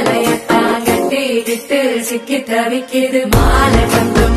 சேலையத்தான் கட்டிக்கிட்டு சிக்கி தவிக்குது மாலை வந்து